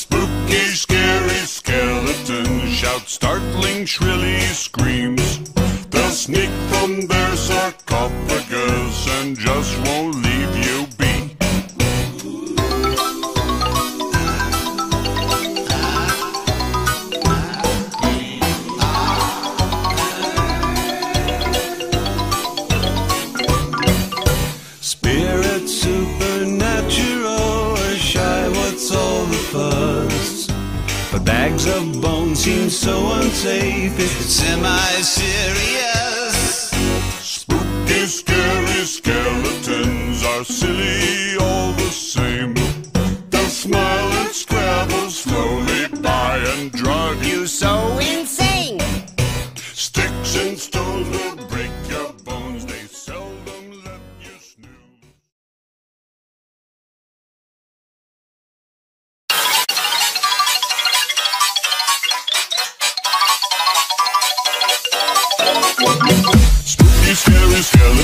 Spooky, scary skeleton shouts startling, shrilly screams. They'll sneak from their sarcophagus and just won't leave But bags of bones seem so unsafe, it's semi-serious.